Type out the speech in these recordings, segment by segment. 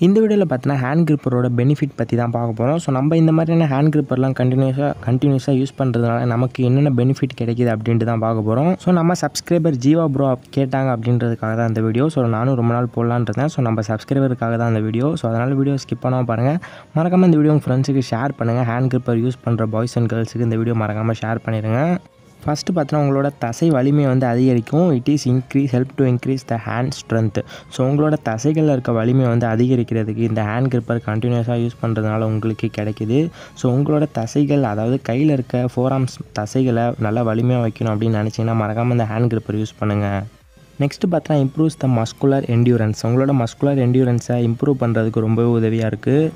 இந்த வீடியோவில் பார்த்தீங்கன்னா ஹேண்ட் கிரிப்பரோட பெனிஃபிட் பற்றி தான் பார்க்க போகிறோம் ஸோ நம்ம இந்த மாதிரியான ஹேண்ட் கிரிப்பர்லாம் கண்டினியூஸாக கண்டினியூஸாக யூஸ் பண்ணுறதுனால நமக்கு என்னென்ன பெனிஃபிட் கிடைக்குது அப்படின்ட்டு தான் பார்க்க போகிறோம் ஸோ நம்ம சப்ஸ்கிரைபர் ஜீவா ப்ரோ கேட்டாங்க அப்படின்றதுக்காக தான் இந்த வீடியோ ஸோ நானும் ரொம்ப நாள் போடலான்னு இருந்தேன். ஸோ நம்ம சப்ஸ்கிரைபருக்காக தான் இந்த வீடியோ ஸோ அதனால் வீடியோ ஸ்கிப் பண்ணாமல் பாருங்கள் மறக்காமல் இந்த வீடியோ உங்கள் ஃப்ரெண்ட்ஸுக்கு ஷேர் பண்ணுங்கள் ஹேண்ட் கிரிப்பர் யூஸ் பண்ணுற பாய்ஸ் அண்ட் கேர்ள்ஸுக்கு இந்த வீடியோ மறக்காமல் ஷேர் பண்ணிடுங்க ஃபஸ்ட்டு பார்த்தோன்னா உங்களோட தசை வலிமை வந்து அதிகரிக்கும். It is increase help to increase the hand strength so உங்களோட தசைகளில் இருக்க வலிமை வந்து அதிகரிக்கிறதுக்கு இந்த ஹேண்ட் கிரிப்பர் கண்டினியூஸாக யூஸ் பண்ணுறதுனால உங்களுக்கு கிடைக்குது. ஸோ உங்களோட தசைகள் அதாவது கையில் இருக்க ஃபோராம்ஸ் தசைகளை நல்லா வலிமையாக வைக்கணும் அப்படின்னு நினச்சிங்கன்னா மறக்காமல் இந்த ஹேண்ட் கிரிப்பர் யூஸ் பண்ணுங்கள் நெக்ஸ்ட்டு பார்த்தா இம்ப்ரூவ்ஸ் த மஸ்குலர் என்டியூரன்ஸ் உங்களோட மஸ்குலர் என்டியூரன்ஸை இம்ப்ரூவ் பண்ணுறதுக்கு ரொம்பவே உதவியாக இருக்குது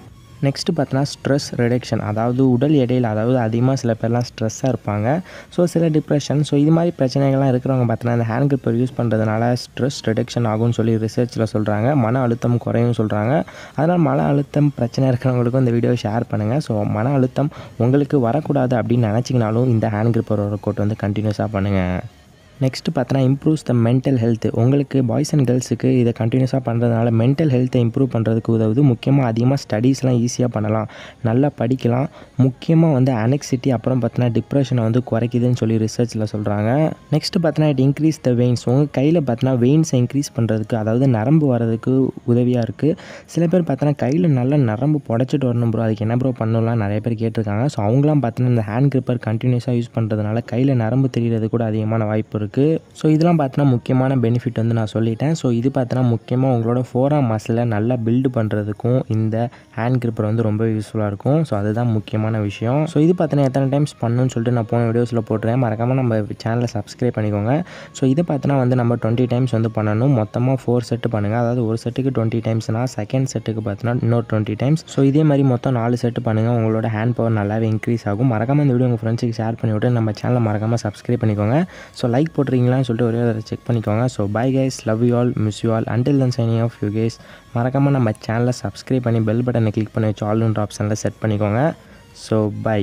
நெக்ஸ்ட்டு பார்த்தோன்னா ஸ்ட்ரெஸ் ரிடக்ஷன் அதாவது உடல் எடையில் அதாவது அதிகமாக சில பேர்லாம் ஸ்ட்ரெஸ்ஸாக இருப்பாங்க. ஸோ சில டிப்ரெஷன் ஸோ இது மாதிரி பிரச்சனைகள்லாம் இருக்கிறவங்க பார்த்தோன்னா இந்த ஹேண்ட் கிரிப்பர் யூஸ் பண்ணுறதுனால ஸ்ட்ரெஸ் ரிடக்ஷன் ஆகும்னு சொல்லி ரிசர்ச்சில் சொல்கிறாங்க மன அழுத்தம் குறையும் சொல்கிறாங்க அதனால் மன அழுத்தம் பிரச்சனை இருக்கிறவங்களுக்கும் இந்த வீடியோ ஷேர் பண்ணுங்கள் ஸோ மன அழுத்தம் உங்களுக்கு வரக்கூடாது அப்படின்னு நினச்சிங்கனாலும் இந்த ஹேண்ட் கிரிப்பர் ஒர்க் அவுட் வந்து கண்டினியூஸாக பண்ணுங்கள் நெக்ஸ்ட் பார்த்தோன்னா இம்ப்ரூவ்ஸ் த மென்டல் ஹெல்த் உங்களுக்கு பாய்ஸ் அண்ட் கேர்ள்ஸுக்கு இதை கண்டினியூஸாக பண்ணுறதுனால மென்டல் ஹெல்த்தை இம்ப்ரூவ் பண்ணுறதுக்கு உதவுது. முக்கியமாக அதிகமாக ஸ்டடீஸ்லாம் ஈஸியாக பண்ணலாம். நல்லா படிக்கலாம். முக்கியமாக வந்து அனெக்சிட்டி அப்புறம் பார்த்தீங்கன்னா டிப்ரெஷனை வந்து குறைக்குதுன்னு சொல்லி ரிசர்ச்சில் சொல்கிறாங்க நெக்ஸ்ட் பார்த்தீங்கன்னா இட் இன்க்ரீஸ் த வெயின்ஸ் உங்கள் கையில் பார்த்தீங்கன்னா வெயின்ஸை இன்க்ரீஸ் பண்ணுறதுக்கு அதாவது நரம்பு வரதுக்கு உதவியாக இருக்குது சில பேர் பார்த்தீங்கன்னா கையில் நல்ல நரம்பு புடச்சிட்டு வரணும் ப்ரோ அதுக்கு என்ன ப்ரோ பண்ணலாம் நிறைய பேர் கேட்டிருக்காங்க. ஸோ அவங்களாம் பார்த்தீங்கன்னா இந்த ஹேண்ட் கிரிப்பர் கண்டினியூஸாக யூஸ் பண்ணுறதுனால கையில் நரம்பு தெரிகிறது கூட அதிகமான வாய்ப்பு இருக்குது ஸோ இதெல்லாம் பார்த்தீங்கன்னா முக்கியமான பெனிஃபிட் வந்து நான் சொல்லிட்டேன். ஸோ இது பார்த்தீங்கன்னா முக்கியமாக உங்களோட ஃபோராம் மசிலை நல்லா பில்டு பண்ணுறதுக்கும் இந்த ஹேண்ட் கிரிப்பர் வந்து ரொம்ப யூஸ்ஃபுல்லாக இருக்கும். ஸோ அதுதான் முக்கியமான விஷயம். ஸோ இது பார்த்தீங்கன்னா எத்தனை டைம்ஸ் பண்ணணும்னு சொல்லிட்டு நான் போன வீடியோஸில் போட்டுறேன் மறக்காமல் நம்ம சேனலை சப்ஸ்கிரைப் பண்ணிக்கோங்க. ஸோ இதை பார்த்தீங்கன்னா வந்து நம்ம டுவெண்ட்டி டைம்ஸ் வந்து பண்ணணும். மொத்தமாக ஃபோர் செட்டு பண்ணுங்கள் அதாவது ஒரு செட்டுக்கு டுவெண்ட்டி டைம்ஸ்னால் செகண்ட் செட்டுக்கு பார்த்தீங்கன்னா இன்னொரு டுவெண்ட்டி டைம்ஸ் ஸோ இதே மாதிரி மொத்தம் நாலு செட்டு பண்ணுங்கள் உங்களோட ஹேண்ட் பவர் நல்லாவே இன்க்ரீஸ் ஆகும். மறக்காமல் இந்த வீடியோ உங்கள் ஃப்ரெண்ட்ஸுக்கு ஷேர் பண்ணி விட்டு நம்ம சேனலை மறக்காமல் சப்ஸ்கிரைப் பண்ணிக்கோங்க. ஸோ லைக் போட்டுறீங்களான்னு சொல்லிட்டு ஒரே ஒரு செக் பண்ணிக்கோங்க. So bye guys love you all miss you all until then signing off you guys மறக்காமல் நம்ம சேனலை சப்ஸ்கிரைப் பண்ணி பெல் பட்டனை கிளிக் பண்ணி வச்சு ஆல்ன்ற ஆப்ஷனில் செட் பண்ணிக்கோங்க. So by